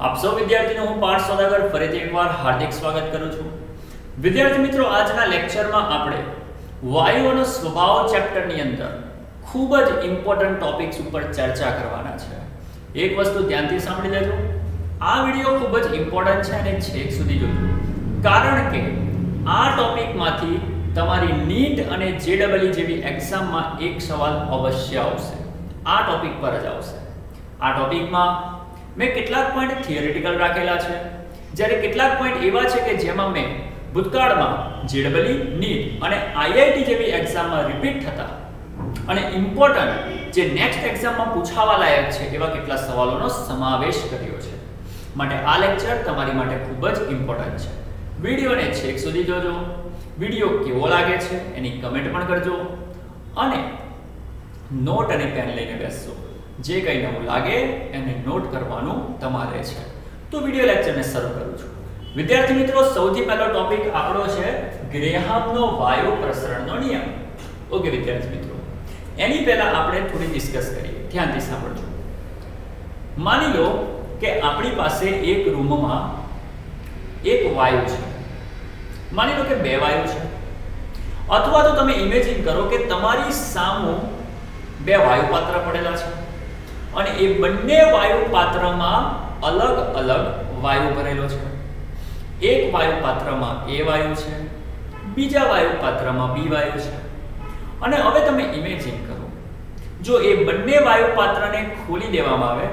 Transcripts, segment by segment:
આપ સૌ વિદ્યાર્થીનો હું પાઠ સોદાગર ફરીથી એકવાર હાર્દિક સ્વાગત કરું છું. વિદ્યાર્થી મિત્રો, આજના લેક્ચરમાં આપણે વાયુઓનો સ્વભાવ ચેપ્ટરની અંદર ખૂબ જ ઇમ્પોર્ટન્ટ ટોપિક્સ ઉપર ચર્ચા કરવાના છે. એક વસ્તુ ધ્યાનથી સાંભળી લેજો. આ વિડિયો ખૂબ જ ઇમ્પોર્ટન્ટ છે અને છેક સુધી જોજો. કારણ કે આ ટોપિકમાંથી તમારી નીટ અને જેડબલઈ જેવી એક્ઝામમાં એક સવાલ અવશ્ય આવશે. આ ટોપિક પર જ આવશે. આ ટોપિકમાં મેં કેટલાક પોઈન્ટ થિયરિટિકલ રાખેલા છે. જ્યારે કેટલાક પોઈન્ટ એવા છે કે જેમાં મેં ભૂતકાળમાં જેડબલી નીટ અને આઈઆઈટી જેવી એક્ઝામમાં રિપીટ થતા અને ઇમ્પોર્ટન્ટ જે નેક્સ્ટ એક્ઝામમાં પૂછાવા લાયક છે એવા કેટલા સવાલોનો સમાવેશ કર્યો છે. માટે આ લેક્ચર તમારી માટે ખૂબ જ ઇમ્પોર્ટન્ટ છે. વિડીયોને છેક સુધી જોજો. વીડિયો કેવો લાગે છે એની કમેન્ટ પણ કરજો. અને નોટ અને પેન લઈને બેસજો જે કંઈ નવું લાગે એને નોટ કરવાનું તમારે છે. તો વીડિયો લેક્ચરને શરૂ કરું છું. વિદ્યાર્થી મિત્રો, સૌથી પહેલો ટોપિક આપણો છે ગ્રેહામનો વાયુ પ્રસરણનો નિયમ. ઓકે વિદ્યાર્થી મિત્રો. એની પહેલા આપણે થોડી ડિસ્કસ કરીએ. ધ્યાનથી સાંભળજો. માની લો કે આપણી પાસે એક રૂમમાં એક વાયુ છે. માની લો કે બે વાયુ છે. અથવા તો તમે ઇમેજિન કરો કે તમારી સામે બે વાયુ પાત્ર પડેલા છે. અને એ બંને વાયુ પાત્રમાં અલગ અલગ વાયુ ભરેલો છે. એક વાયુ પાત્રમાં એ વાયુ છે, બીજા વાયુ પાત્રમાં બી વાયુ છે. અને હવે તમે ઇમેજિન કરો. જો એ બંને વાયુ પાત્રને ખોલી દેવામાં આવે,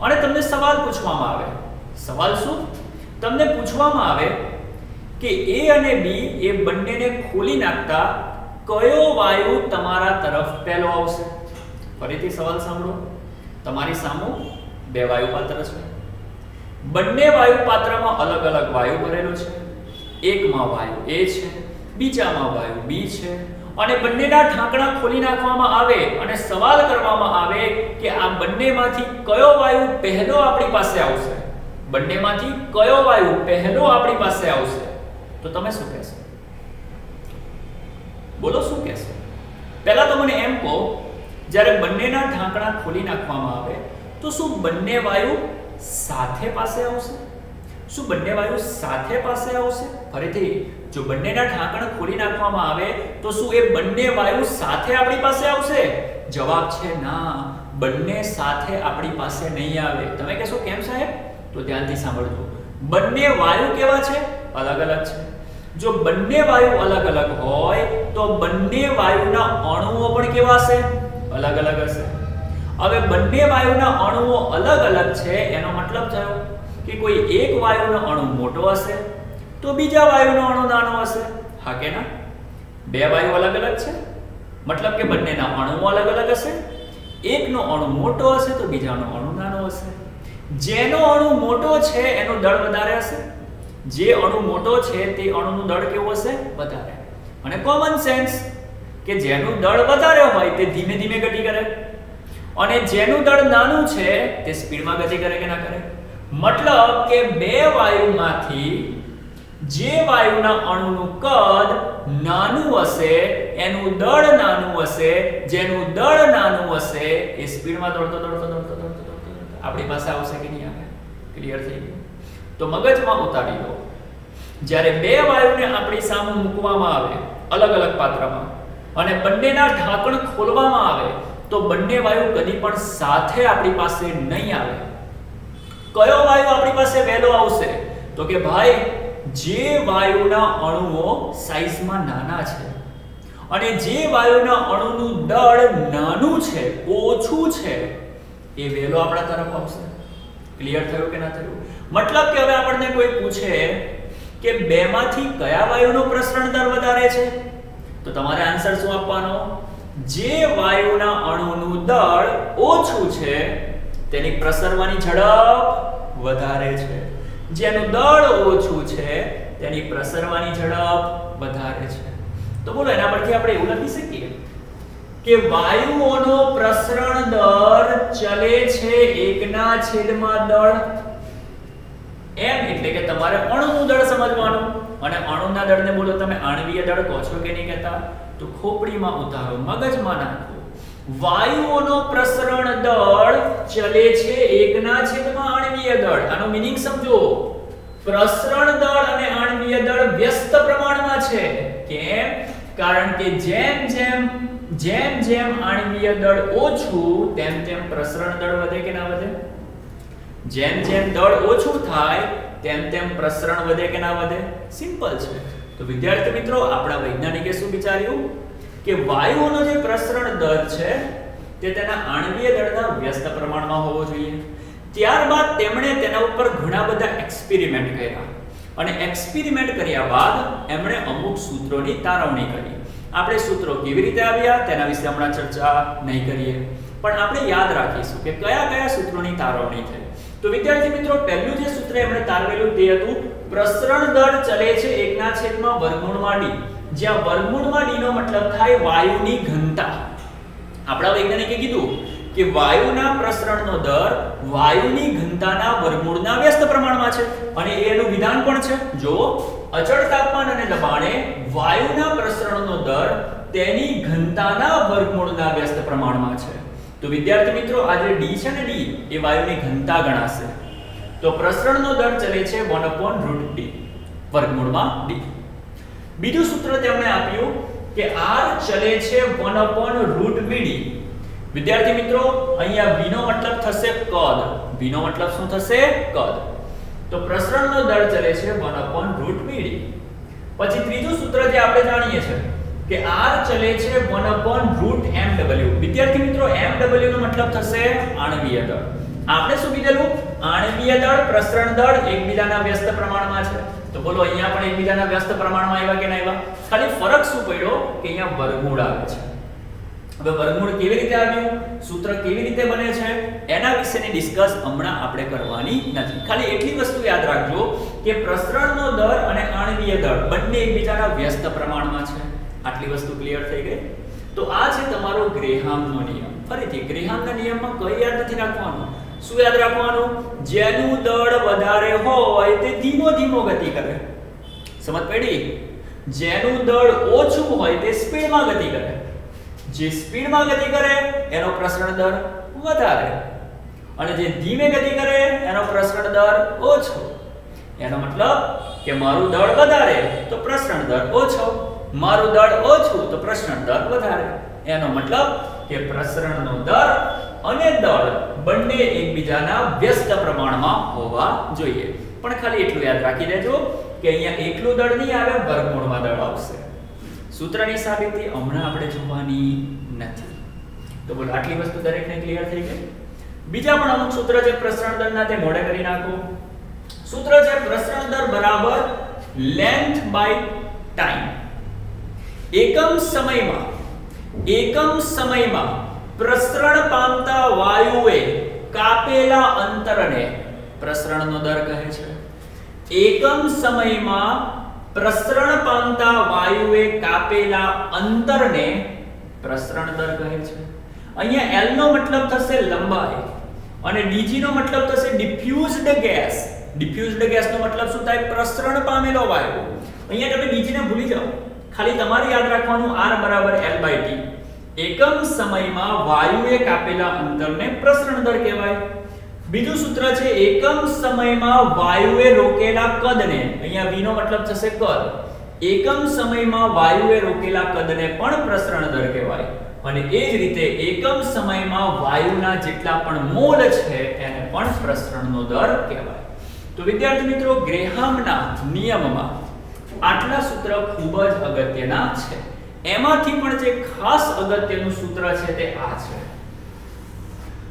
અને તમને સવાલ પૂછવામાં આવે, સવાલ શું? તમને પૂછવામાં આવે કે એ અને બી એ બંનેને ખોલી નાખતા કયો વાયુ તમારા તરફ પહેલો આવશે? ફરીથી સવાલ સાંભળો. તમારી સામુ બે વાયુ પાત્ર છે. બંને વાયુ પાત્રમાં અલગ અલગ વાયુ ભરેલો છે. એકમાં વાયુ એ છે, બીજામાં વાયુ બી છે અને બંનેના ઢાંકણા ખોલી નાખવામાં આવે અને સવાલ કરવામાં આવે કે આ બંનેમાંથી કયો વાયુ પહેલો આપણી પાસે આવશે? બંનેમાંથી કયો વાયુ પહેલો આપણી પાસે આવશે? તો તમે શું કહેશો? બોલો શું કહેશો? પહેલા તો મને એમ કહો જ્યારે બંનેના ઢાંકણા ખોલી નાખવામાં આવે, તો શું બંને વાયુ સાથે પાસે આવશે? શું બંને વાયુ સાથે પાસે આવશે? ફરીથી, જો બંનેના ઢાંકણ ખોલી નાખવામાં આવે, તો શું એ બંને વાયુ સાથે આપણી પાસે આવશે? જવાબ છે ના, બંને સાથે આપણી પાસે નહીં આવે. તમે કહેશો કેમ સાહેબ? તો ધ્યાનથી સાંભળજો. બંને વાયુ કેવા છે? અલગ અલગ છે. જો બંને વાયુ અલગ અલગ હોય, તો બંને વાયુના અણુઓ પણ કેવા હશે? અલગ અલગ હશે. હવે બંને વાયુના અણુઓ અલગ અલગ છે, એનો મતલબ થયો કે કોઈ એક વાયુનો અણુ મોટો હશે તો બીજા વાયુનો અણુ નાનો હશે. હા કે ના? બે વાયુ અલગ અલગ છે? મતલબ કે બંનેના અણુઓ અલગ અલગ હશે? એકનો અણુ મોટો હશે તો બીજાનો અણુ નાનો હશે. જેનો અણુ મોટો છે, એનું દળ વધારે હશે. જે અણુ મોટો છે, તે અણુનું દળ કેવું હશે? વધારે. અને કોમન સેન્સ કે જેનું દળ વધારે હોય તે ધીમે ધીમે ગતિ કરે. અને જેનું દળ નાનું છે તે સ્પીડમાં ગતિ કરે કે ના કરે? મતલબ કે બે વાયુમાંથી જે વાયુના અણુનું કદ નાનું હશે, એનું દળ નાનું હશે, જેનું દળ નાનું હશે, એ સ્પીડમાં દોડતો દોડતો દોડતો દોડતો દોડતો આપણી પાસે આવશે કે નહીં આવે ક્લિયર થઈ ગયું? તો મગજમાં ઉતારી લો. જ્યારે બે વાયુને આપણી સામે મૂકવામાં આવે અલગ અલગ પાત્રમાં અને બંનેના ઢાંકણ ખોલવામાં આવે તો બંને વાયુ કદી પણ સાથે આપણી પાસે નહીં આવે. કયો વાયુ આપણી પાસે વહેલો આવશે? તો કે ભાઈ, જે વાયુના અણુઓ સાઈઝમાં નાના છે અને જે વાયુના અણુનું દળ નાનું છે, ઓછું છે, એ વહેલો આપણા તરફ આવશે. ક્લિયર થયું કે ના થયું? મતલબ કે હવે આપણને કોઈ પૂછે કે બેમાંથી કયા વાયુનો પ્રસરણ દર વધારે છે? તો તમારે આન્સર શું આપવાનો? જે વાયુના અણુનું દળ ઓછું છે, તેની પ્રસરવાની ઝડપ વધારે છે. જેનું દળ ઓછું છે, તેની પ્રસરવાની ઝડપ વધારે છે. તો બોલો, એના પરથી આપણે એવું લખી શકીએ કે વાયુઓનો પ્રસરણ દર ચલે છે, એકના છેદમાં દળ એમ એટલે કે તમારે અણુનું દળ સમજવાનું. અને અણુના દળને બોલો, તમે આણવીય દળ કહો છો કે નહીં કહેતા? તો ખોપડીમાં ઉતારો, મગજમાં નાખો. વાયુઓનો પ્રસરણ દળ ચલે છે એકના છેદમાં આણ્વીય દળ. આનો મીનિંગ સમજો. પ્રસરણ દળ અને આણ્વીય દળ વ્યસ્ત પ્રમાણમાં છે. કેમ? કારણ કે જેમ જેમ જેમ જેમ આણ્વીય દળ ઓછું, તેમ તેમ પ્રસરણ દળ વધે કે ના વધે? જેમ જેમ દળ ઓછું થાય, તેમ તેમ પ્રસરણ વધે કે ના વધે? સિમ્પલ છે. તો વિદ્યાર્થી મિત્રો, આપણા વૈજ્ઞાનિકે શું વિચાર્યું? કે વાયુઓનો જે પ્રસરણ દર છે, તે તેના આણ્વીય દળના વ્યસ્ત પ્રમાણમાં હોવો જોઈએ. ત્યારબાદ તેમણે તેના ઉપર ઘણા બધા એક્સપેરિમેન્ટ કર્યા. અને એક્સપેરિમેન્ટ કર્યા બાદ એમણે અમુક સૂત્રોની તારવણી કરી. આપણે સૂત્રો કેવી રીતે આવ્યા, તેના વિશે હમણાં ચર્ચા નહીં કરીએ. પણ આપણે યાદ રાખીશું કે કયા કયા સૂત્રોની તારવણી થઈ. તો વિદ્યાર્થી મિત્રો, પહેલું જે સૂત્ર એમણે તારવેલું તે હતું, પ્રસરણ દર ચલે છે એકના છેદમાં વર્ગમૂળમાં d જ્યાં વર્ગમૂળમાં d નો મતલબ થાય વાયુની ઘનતા. આપણા વૈજ્ઞાનિકે કીધું કે વાયુના પ્રસરણનો દર વાયુની ઘનતાના વર્ગમૂળના વ્યસ્ત પ્રમાણમાં છે. અને એનું વિધાન પણ છે. જો અચળ તાપમાન અને દબાણે વાયુના પ્રસરણનો દર તેની ઘનતાના વર્ગમૂળના વ્યસ્ત પ્રમાણમાં છે. તો વિદ્યાર્થી મિત્રો આ જે d છે ને d, એ વાયુની ઘનતા ગણાશે. તો પ્રસરણનો દર ચલે છે 1 √d, વર્ગમૂળમાં d. બીજું સૂત્ર તેમણે આપ્યું કે r ચલે છે 1 √vd વિદ્યાર્થી મિત્રો, અહીંયા v નો મતલબ થશે કદ. v નો મતલબ શું થશે? કદ. તો પ્રસરણનો દર ચલે છે 1 √vd પછી ત્રીજું સૂત્ર જે આપણે જાણીએ છીએ કે r ચલે છે 1 √mw વિદ્યાર્થી મિત્રો mw નો મતલબ થશે આણ્વીય દળ. આપણે શું કીધેલું? આણ્વીય દળ, પ્રસરણ દળ એકબીજાના વ્યસ્ત પ્રમાણમાં છે. તો બોલો, અહીંયા પણ એકબીજાના વ્યસ્ત પ્રમાણમાં આવ્યા કે ના આવ્યા? ખાલી ફરક શું પડ્યો? કે અહીંયા વર્ગમૂળ આવે છે. હવે વર્ગમૂળ કેવી રીતે આવ્યું? સૂત્ર કેવી રીતે બને છે? એના વિશેની ડિસ્કસ હમણાં આપણે કરવાની નથી. ખાલી એટલી વસ્તુ યાદ રાખજો કે પ્રસરણનો દર અને આણ્વીય દળ બંને એકબીજાના વ્યસ્ત પ્રમાણમાં છે. આટલી વસ્તુ ક્લિયર થઈ ગઈ? તો આ છે તમારો ગ્રેહામનો નિયમ. ફરીથી, ગ્રેહામના નિયમમાં કઈ યાદ નથી રાખવાનું? શું યાદ રાખવાનું? જેનું દળ વધારે હોય તે ધીમો ધીમો ગતિ કરે. સમજ પડી? જેનું દળ ઓછું હોય તે સ્પીડમાં ગતિ કરે. જે સ્પીડમાં ગતિ કરે, એનો પ્રસરણ દર વધારે. અને જે ધીમે ગતિ કરે, એનો પ્રસરણ દર ઓછો. એનો મતલબ કે મારું દળ વધારે, તો પ્રસરણ દર ઓછો. મારું દળ ઓછું તો પ્રસરણ દર વધારે. એનો મતલબ કે પ્રસરણનો દર અને દળ બંને એકબીજાના વ્યસ્ત પ્રમાણમાં હોવા જોઈએ. પણ ખાલી એટલું યાદ રાખી દેજો કે અહીંયા એકલું દળ નહીં આવે, વર્ગમૂળમાં દળ આવશે. સૂત્રની સાબિતી હમણાં આપણે જોવાની નથી. તો બોલો, આટલી વસ્તુ દરેકને ક્લિયર થઈ ગઈ? બીજા પણ અમુક સૂત્ર છે, પ્રસરણ દળના, તે મોડે કરી નાખો. સૂત્ર છે, પ્રસરણ દર બરાબર લેન્થ બાય ટાઈમ એકમ સમયમાં એકમ સમયમાં પ્રસરણ પામતા વાયુએ કાપેલા અંતરને પ્રસરણનો દર કહે છે. એકમ સમયમાં પ્રસરણ પામતા વાયુએ કાપેલા અંતરને પ્રસરણ દર કહે છે. અહીંયા L નો મતલબ થશે લંબાઈ અને dg નો મતલબ થશે ડિફ્યુઝડ ગેસ ડિફ્યુઝડ ગેસ નો મતલબ શું થાય? પ્રસરણ પામેલો વાયુ. અહીંયા તમે dg ને ભૂલી જાઓ. ખાલી તમારે યાદ રાખવાનું r બરાબર L t. એકમ સમયમાં વાયુએ કાપેલા અંતરને પ્રસરણ દર કહેવાય. બીજું સૂત્ર છે, એકમ સમયમાં વાયુએ રોકેલા કદને, અહીંયા v નો મતલબ થશે કદ. એકમ સમયમાં વાયુએ રોકેલા કદને પણ પ્રસરણ દર કહેવાય. અને એ જ રીતે એકમ સમયમાં વાયુના જેટલા પણ મોલ છે, એને પણ પ્રસરણનો દર કહેવાય. તો વિદ્યાર્થી મિત્રો ગ્રેહામના નિયમમાં આટલા સૂત્ર ખૂબ જ અગત્યના છે. એમાંથી પણ જે ખાસ અગત્યનું સૂત્ર છે તે આ છે.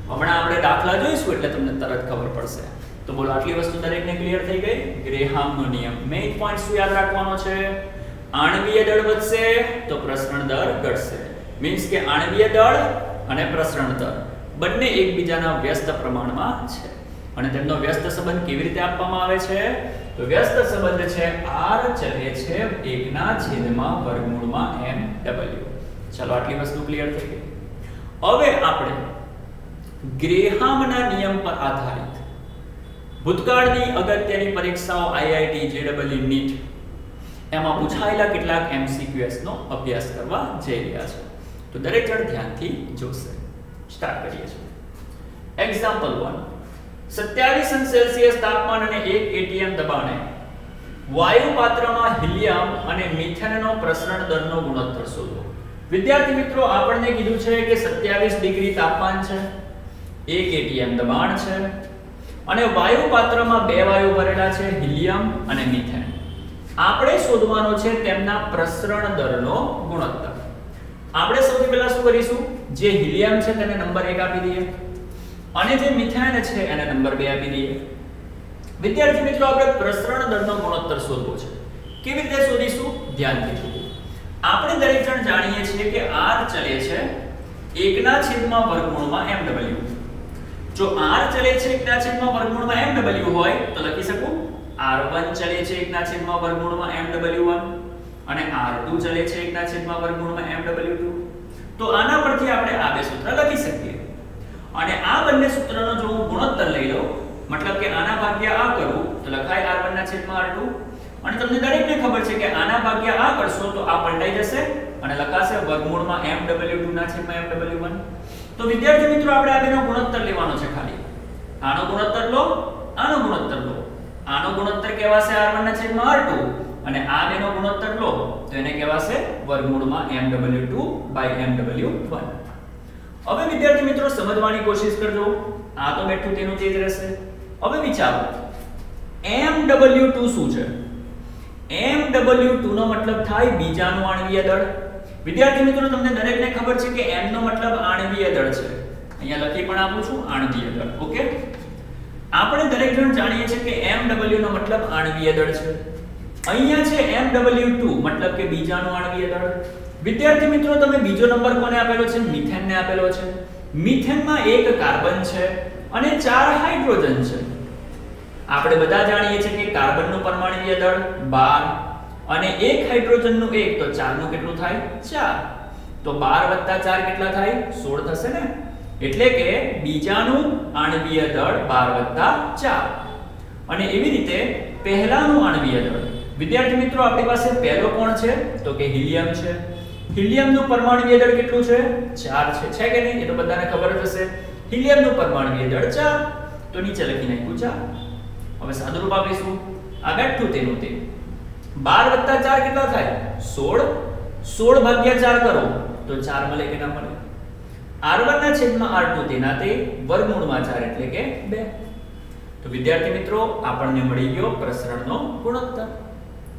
હમણાં આપણે દાખલા જોઈશું એટલે તમને તરત ખબર પડશે. તો બોલો, આટલી વસ્તુ દરેકને ક્લિયર થઈ ગઈ? ગ્રેહામનો નિયમ મેઇન પોઈન્ટ શું યાદ રાખવાનો છે? આણ્વીય દળ વધશે તો પ્રસરણ દર ઘટશે. મીન્સ કે આણ્વીય દળ અને પ્રસરણ દર. બંને એકબીજાના વ્યસ્ત પ્રમાણમાં છે. અને તેમનો વ્યસ્ત સંબંધ કેવી રીતે આપવામાં આવે છે? તો વ્યસ્ત સંબંધ છે r ચલે છે 1 ના છેદમાં વર્ગમૂળમાં mw ચલો આટલી વસ્તુ ક્લિયર થઈ ગઈ. હવે આપણે ગ્રેહામના નિયમ પર આધારિત ભૂતકાળની અગત્યની પરીક્ષાઓ આઈઆઈટી JEE NEET એમાં પૂછાયેલા કેટલાક MCQs નો અભ્યાસ કરવા જઈ રહ્યા છે. તો દરેક જણ ધ્યાનથી જોશે. સ્ટાર્ટ કરીએ છીએ. એક્ઝામ્પલ 1 27 સેલ્સિયસ તાપમાન અને 1 એટીએમ દબાણે. વાયુ પાત્રમાં હિલિયમ અને મિથેનનો પ્રસરણ દરનો ગુણોત્તર શોધો. વિદ્યાર્થી મિત્રો, આપણને કીધું છે કે 27 ડિગ્રી તાપમાન છે 1 એટીએમ દબાણ છે, અને વાયુ પાત્રમાં બે વાયુ ભરેલા છે, હિલિયમ અને મિથેન. આપણે શોધવાનો છે તેમના પ્રસરણ દરનો ગુણોત્તર. આપણે સૌથી પહેલા શું કરીશું? જે હિલિયમ છે, તેને નંબર 1 આપી દઈએ. અને જે મિથેન છે એને નંબર 2 આપી દઈએ. વિદ્યાર્થી મિત્રો, આપણે પ્રસરણ દરનો ગુણોત્તર શોધવો છે. કેવી રીતે શોધીશું? ધ્યાનથી જુઓ આપણે દરેક જણ જાણીએ છીએ કે r ચલે છે 1 ના છેદમાં વર્ગમૂળમાં mw જો r ચલે છે 1 ના છેદમાં વર્ગમૂળમાં mw હોય, તો લખી શકું? R1 ચલે છે 1 ના છેદમાં વર્ગમૂળમાં mw1 અને r2 ચલે છે 1 ના છેદમાં વર્ગમૂળમાં mw2 તો આના પરથી આપણે આ બે સૂત્ર લખી શકીએ. અને આ બંને સૂત્રનો જો હું ગુણોત્તર લઈ લઉં, મતલબ કે આના ભાગ્યા આ કરું, તો લખાય r1 ના છેદમાં r2 અને તમને દરેકને ખબર છે કે આના ભાગ્યા આ કરશો તો આ પલટાઈ જશે અને લખાશે વર્ગમૂળમાં mw2 ના છેદમાં mw1 તો વિદ્યાર્થી મિત્રો, આપણે આ બેનો ગુણોત્તર લેવાનો છે ખાલી. આનો ગુણોત્તર લો, આનો ગુણોત્તર લો. આનો ગુણોત્તર કહેવાશે r1 ના છેદમાં r2 અને આ બેનો ગુણોત્તર લો, તો એને કહેવાશે વર્ગમૂળમાં mw2 mw1 હવે વિદ્યાર્થી મિત્રો, સમજવાની કોશિશ કરજો. આ તો બેઠું તેનું તે રહેશે. હવે વિચારો. Mw2 શું છે? Mw2 નો મતલબ થાય બીજાનું આણ્વીય દળ. વિદ્યાર્થી મિત્રો, તમને દરેકને ખબર છે કે m નો મતલબ આણ્વીય દળ છે. અહીંયા લખી પણ આપું છું, આણ્વીય દળ. ઓકે? આપણે દરેક જણ જાણીએ છીએ કે mw નો મતલબ આણ્વીય દળ છે. અહીંયા છે mw2 મતલબ કે બીજાનું આણ્વીય દળ. વિદ્યાર્થી મિત્રો, તમે બીજો નંબર કોને આપેલો છે? મિથેન ને આપેલો છે. મિથેનમાં એક કાર્બન છે અને ચાર હાઇડ્રોજન છે. આપણે બધા જાણીએ છીએ કે કાર્બનનું પરમાણ્વીય દળ 12 અને એક હાઇડ્રોજનનું એક, તો 4 નું કેટલું થાય? 4 તો 12 4 કેટલા થાય? 16 થશે ને. એટલે કે બીજાનું આણ્વીય દળ 12 4 અને એવી રીતે પહેલાનું આણ્વીય દળ. વિદ્યાર્થી મિત્રો, આપણી પાસે પહેલો કોણ છે? તો કે હિલિયમ છે. હિલિયમનું પરમાણુય દળ કેટલું છે? 4 છે. છે કે નહીં? એ તો બધાને ખબર જ હશે. હિલિયમનું પરમાણવીય દળ 4 તો નીચે લખી નાખ્યું 4 હવે સાદુરૂપ આપીશું. આગળ બેઠું તેનું તે? 12 4 કેટલા થાય? 16 16 ભાગ્યા 4 કરો. તો 4 મળે કે ના મળે? r1 ના છેદમાં r2 તેના તે વર્ગમૂળમાં 4 એટલે કે 2 તો વિદ્યાર્થી મિત્રો, આપણને મળી ગયો પ્રસરણનો ગુણોત્તર.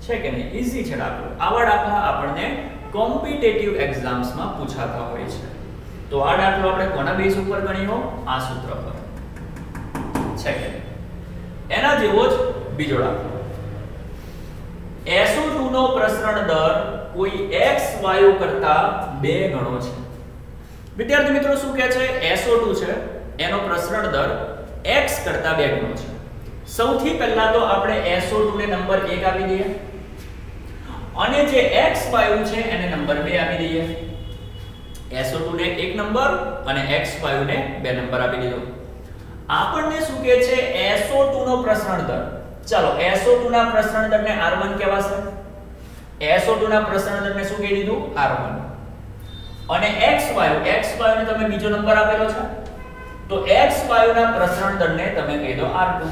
છે કે નહીં? ઈઝી છે દાખલો આવા દાખલા આપણને કોમ્પિટેટિવ એક્ઝામ્સમાં પૂછાતા હોય છે. તો આ દાખલો આપણે કોના બેઝ ઉપર ગણ્યો? આ સૂત્ર પર. છે. કે એના જેવો જ બીજો દાખલો. SO2 નો પ્રસરણ દર કોઈ x વાયુ કરતા બે ગણો છે. વિદ્યાર્થી મિત્રો શું કહે છે? SO2 છે. એનો પ્રસરણ દર x કરતા બે ગણો છે. સૌથી પહેલા તો આપણે SO2 ને નંબર 1 આપી દઈએ. અને જે x વાયુ છે, એને નંબર 2 આપી દઈએ. SO2 ને એક નંબર અને x વાયુ ને બે નંબર આપી દીધો. આપણને શું કહે છે? SO2 નો પ્રસરણ દર. ચાલો SO2 ના પ્રસરણ દરને R1 કહેવાશે. SO2 ના પ્રસરણ દરને શું કહી દીધું? R1 અને x વાયુ x વાયુને તમે બીજો નંબર આપેલો છે? તો x વાયુના પ્રસરણ દરને તમે કહી દો R2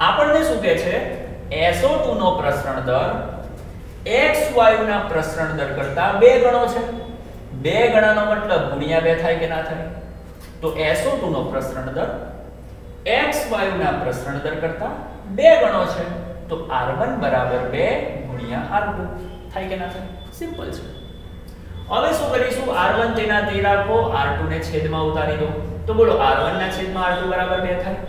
આપણને શું કહે છે? SO2 નો પ્રસરણ દર x વાયુના પ્રસરણ દર કરતા બે ગણો છે. બે ગણાનો મતલબ ગુણ્યા બે થાય કે ના થાય? તો SO2 નો પ્રસરણ દર x વાયુના પ્રસરણ દર કરતા બે ગણો છે. તો R1 બરાબર 2 ગુણ્યા R2 થાય કે ના થાય? સિમ્પલ છે. હવે શું કરીશું? R1 તેના તે રાખો. R2 ને છેદમાં ઉતારી દો. તો બોલો R1 ના છેદમાં R2 બરાબર 2 થાય.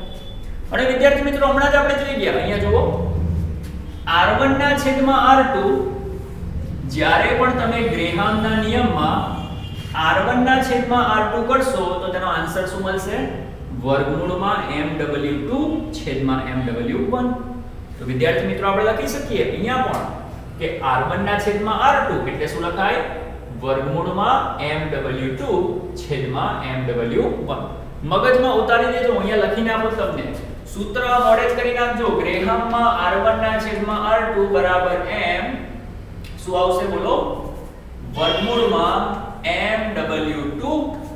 અને વિદ્યાર્થી મિત્રો, હમણાં જ આપણે જોઈ ગયા. અહીંયા જુઓ. R1 ના છેદમાં R2 જ્યારે પણ તમે ગ્રેહામના નિયમમાં R1 ના છેદમાં R2 કરશો, તો તેનો આન્સર શું મળશે? વર્ગમૂળમાં mw2 છેદમાં mw1 તો વિદ્યાર્થી મિત્રો, આપણે લખી શકીએ અહીંયા પણ કે R1 ના છેદમાં R2 એટલે શું લખાય? વર્ગમૂળમાં mw2 છેદમાં mw1 મગજમાં ઉતારી દેજો અહીંયા લખીને આપો તમને. સૂત્ર મોડેજ કરી નાખજો. ગ્રેહામમાં R1 ના છેદમાં R2 બરાબર m. શું આવશે બોલો? વર્ગમૂળમાં mw2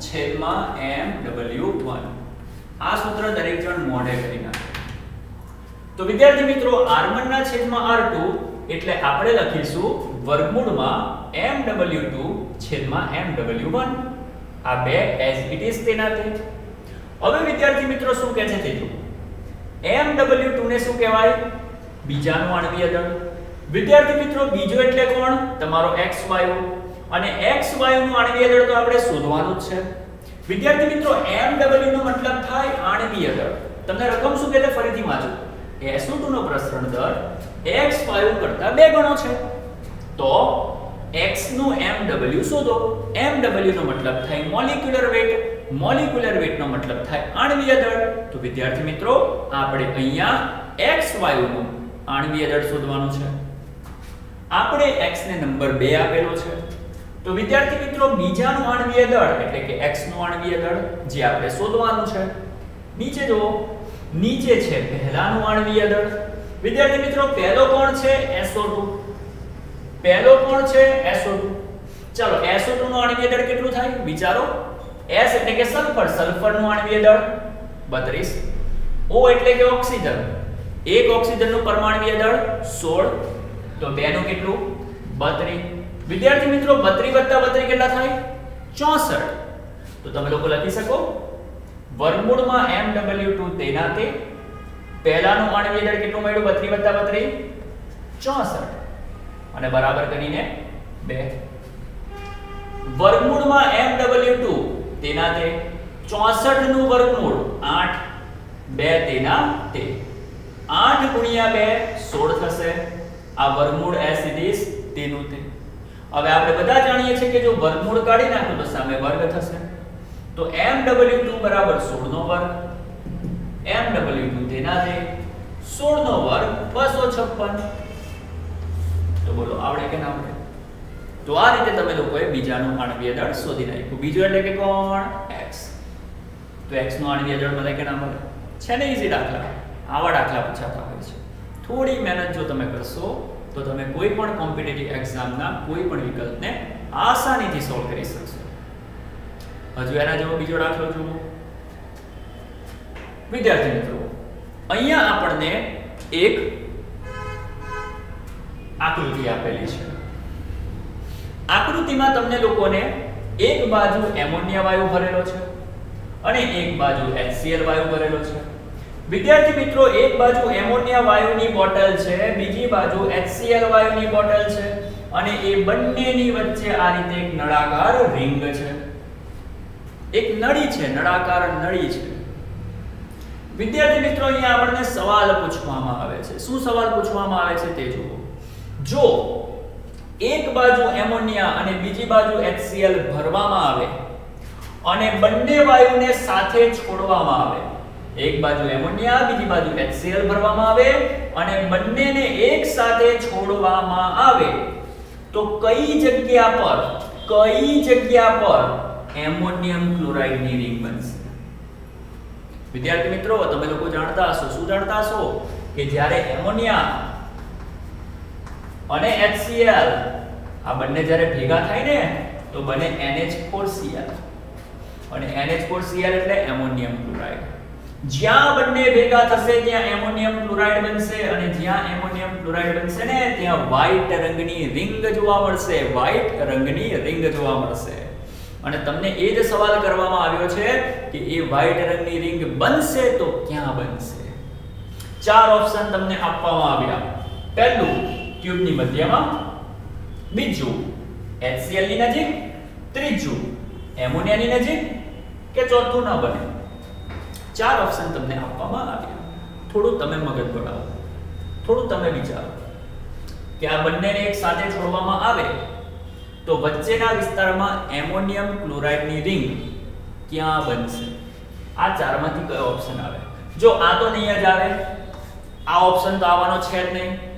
છેદમાં mw1 આ સૂત્ર દરેક જણ મોઢે કરી નાખે. તો વિદ્યાર્થી મિત્રો r1 ના છેદમાં r2 એટલે આપણે લખીશું વર્ગમૂળમાં mw2 છેદમાં mw1 આ બે એઝ ઇટ ઇઝ તેના તે હવે વિદ્યાર્થી મિત્રો શું કહે છે તે જો mw2 ને શું કહેવાય? બીજાનું આણ્વીય દળ વિદ્યાર્થી મિત્રો, બીજો એટલે કોણ? તમારો XY અને XY વાયુનું આણ્વીય દળ તો આપણે શોધવાનું જ છે. વિદ્યાર્થી મિત્રો mw નો મતલબ થાય આણ્વીય દળ તમને રકમ શું કહેતે ફરીથી વાંચો. SO2 નો પ્રસરણ દર x વાયુ કરતા બે ગણો છે. તો x નું mw શોધો. Mw નો મતલબ થાય મોલિક્યુલર વેટ મોલિક્યુલર વેટ નો મતલબ થાય આણ્વીય દળ. તો વિદ્યાર્થી મિત્રો, આપણે અહીંયા x વાયુનું આણ્વીય દળ શોધવાનું છે. આપણે x ને નંબર 2 આપેલો છે. તો વિદ્યાર્થી મિત્રો, બીજાનું આણ્વીય દળ એટલે કે x નું આણ્વીય દળ જે આપણે શોધવાનું છે. નીચે જુઓ. નીચે છે પહેલાનું આણ્વીય દળ. વિદ્યાર્થી મિત્રો, પહેલો કોણ છે? SO2 પહેલો કોણ છે? SO2 ચાલો SO2 નું આણ્વીય દળ કેટલું થાય? વિચારો. S એટલે કે સલ્ફર. સલ્ફરનું આણ્વીય દળ 32 O એટલે કે ઓક્સિજન. એક ઓક્સિજનનું પરમાણ્વીય દળ 16 તો બે નું કેટલું? 32 વિદ્યાર્થી મિત્રો 32 32 કેટલા થાય? 64 તો તમે લોકો લખી શકો. વર્ગમૂળમાં mw2 તેના તે પહેલાનું આણ્વીય દળ કેટલું મળ્યું? 32 32 64 અને બરાબર કરીને 2 વર્ગમૂળમાં mw2 તેના તે 64 નું વર્ગમૂળ 8 2 તેના તે. 8 ગુણ્યા 2 16 થશે. આ વર્ગમૂળ s ઇઝ તેનું તે. હવે આપણે બધા જાણીએ છીએ કે જો વર્ગમૂળ કાઢી નાખો તો સામે વર્ગ થશે. તો mw2 બરાબર 16 નો વર્ગ mw2 તેના તે. 16 નો વર્ગ 256 તો બોલો, આવડે કે ના આવડે? તો આ રીતે તમે લોકોએ બીજાનું આણ્વીય દળ શોધી નાખ્યું. બીજો એટલે કે કોણ? X. તો x નું આણ્વીય દળ મળે કે ના મળે છે ને ઈઝી દાખલા. આવા દાખલા પૂછાતા હોય છે. થોડી મહેનત જો તમે કરશો, તો તમે કોઈ પણ કોમ્પિટિટિવ એક્ઝામના કોઈ પણ વિકલ્પને આસાનીથી સોલ્વ કરી શકશો. હજુ એના જેવો બીજો દાખલો જુઓ. વિદ્યાર્થી મિત્રો, અહીંયા આપણને એક આકૃતિ આપેલી છે. આકૃતિમાં તમને લોકોને એક બાજુ એમોનિયા વાયુ ભરેલો છે અને એક બાજુ HCl વાયુ ભરેલો છે. વિદ્યાર્થી મિત્રો, એક બાજુ એમોનિયા વાયુની બોટલ છે, બીજી બાજુ HCl વાયુની બોટલ છે અને એ બંનેની વચ્ચે આ રીતે એક નળાકાર રિંગ છે. એક નળી છે, નળાકાર નળી છે. વિદ્યાર્થી મિત્રો, અહીંયા આપણને સવાલ પૂછવામાં આવે છે. શું સવાલ પૂછવામાં આવે છે તે જુઓ. જો એક બાજુ એમોનિયા અને બીજી બાજુ HCl ભરવામાં આવે અને બંને વાયુને સાથે છોડવામાં આવે. એક બાજુ એમોનિયા, બીજી બાજુ HCl ભરવામાં આવે અને બંનેને એક સાથે છોડવામાં આવે. તો કઈ જગ્યા પર, કઈ જગ્યા પર એમોનિયમ ક્લોરાઇડની રિંગ બનશે? વિદ્યાર્થી મિત્રો, તમે લોકો જાણતા હશો, શું જાણતા હશો? કે જ્યારે એમોનિયા અને HCl આ બંને જ્યારે ભેગા થાય ને, તો બને NH4Cl અને NH4Cl એટલે એમોનિયમ ક્લોરાઇડ જ્યાં બંને ભેગા થશે, ત્યાં એમોનિયમ ક્લોરાઇડ બનશે અને જ્યાં એમોનિયમ ક્લોરાઇડ બનશે ને, ત્યાં વ્હાઇટ રંગની રિંગ જોવા મળશે. વ્હાઇટ રંગની રિંગ જોવા મળશે. અને તમને એ જ સવાલ કરવામાં આવ્યો છે કે એ વ્હાઇટ રંગની રિંગ બનશે તો ક્યાં બનશે? ચાર ઓપ્શન તમને આપવામાં આવ્યા. પહેલું ટ્યુબની મધ્યમાં બીજું HCl ની નજીક, ત્રીજું એમોનિયાની નજીક કે ચોથું ન બને? ચાર ઓપ્શન તમને આપવામાં આવ્યા. થોડું તમે મગજ દોડાવો થોડું તમે વિચારો. કે આ બંનેને એક સાથે છોડવામાં આવે તો વચ્ચેના વિસ્તારમાં એમોનિયમ ક્લોરાઇડની રિંગ ક્યાં બનશે? આ ચારમાંથી કયો ઓપ્શન આવે? જો આ તો નહીં જ આવે, આ ઓપ્શન તો આવવાનો છે જ નહીં.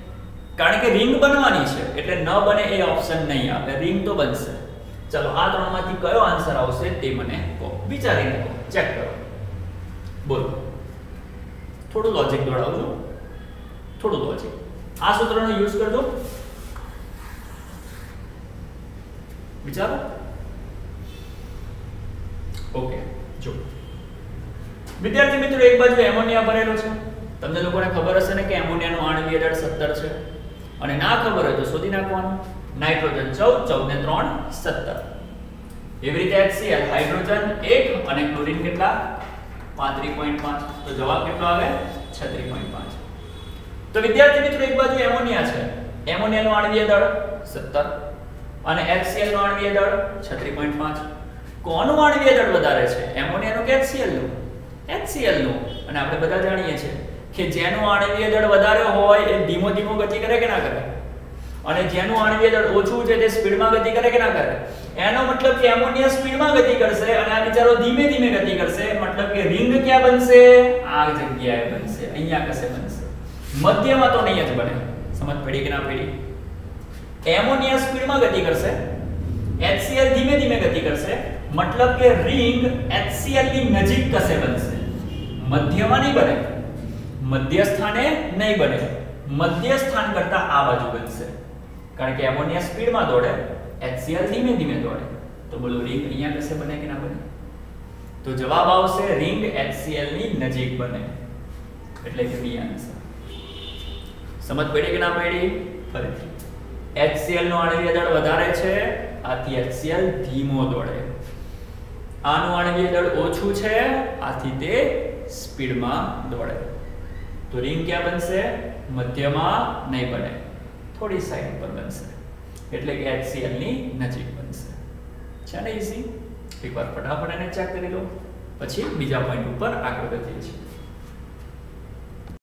કારણ કે રિંગ બનવાની છે, એટલે ન બને એ ઓપ્શન નહીં આપે રિંગ તો બનશે. ચલો, આ ત્રણમાંથી કયો આન્સર આવશે તે મને કહો. વિચારીને કહો. ચેક કરો. બોલો. થોડું લોજિક દોડાવજો. થોડું લોજિક આ સૂત્રનો યુઝ કરજો. વિચારો. ઓકે જો. વિદ્યાર્થી મિત્રો, એક બાજુ એમોનિયા ભરેલો છે. તમને લોકોને ખબર હશે ને કે એમોનિયાનું આણ બે હજાર સત્તર છે. અને ના ખબર હોય તો શોધી નાખવાનું. નાઇટ્રોજન 14 14 ને 3 17 એવી રીતે HCl હાઇડ્રોજન 1 અને ક્લોરીન કેટલા? 35.5 તો જવાબ કેટલો આવે? 36.5 તો વિદ્યાર્થી મિત્રો, એક બાજુ એમોનિયા છે. એમોનિયાનું આણ્વીય દળ 17 અને HCl નો આણ્વીય દળ 36.5 કોનું આણ્વીય દળ વધારે છે? એમોનિયાનું કે HCl નું? HCl નું. અને આપણે બધા જાણીએ છીએ કે જેનું આણ્વીય દળ વધારે હોય એ ધીમો ધીમો ગતિ કરે કે ના કરે? અને જેનું આણ્વીય દળ ઓછું છે તે સ્પીડમાં ગતિ કરે કે ના કરે? એનો મતલબ કે એમોનિયા સ્પીડમાં ગતિ કરશે અને આ બિચારો ધીમે ધીમે ગતિ કરશે. મતલબ કે રિંગ ક્યાં બનશે? આ જગ્યાએ બનશે. અહીંયા કશે બનશે. મધ્યમાં તો નહીં જ બને. સમજ પડી કે ના પડી? એમોનિયા સ્પીડમાં ગતિ કરશે. HCl ધીમે ધીમે ગતિ કરશે. મતલબ કે રિંગ HCl ની નજીક કશે બનશે. મધ્યમાં નહીં બને. મધ્ય સ્થાને નહીં બને. મધ્ય સ્થાન કરતા આ બાજુ બનશે. કારણ કે એમોનિયા સ્પીડમાં દોડે, HCl ધીમે ધીમે દોડે. તો બોલો રિંગ અહીંયા કશે બને કે ના બને? તો જવાબ આવશે રિંગ HCl ની નજીક બને. એટલે કે બી આન્સર. સમજ પડી કે ના પડી? ફરીથી. HCl નો આણ્વીય દળ વધારે છે, આથી HCl ધીમો દોડે. આનું આણ્વીય દળ ઓછું છે, આથી તે સ્પીડમાં દોડે. તો રિંગ ક્યાં બનશે? મધ્યમાં નહીં બને થોડી સાઈડ પર બનશે. એટલે કે HCl ની નજીક બનશે. છે ને ઈઝી એકવાર ફટાફટ એને ચેક કરી લો. પછી બીજા પોઈન્ટ ઉપર આગળ વધીએ છીએ.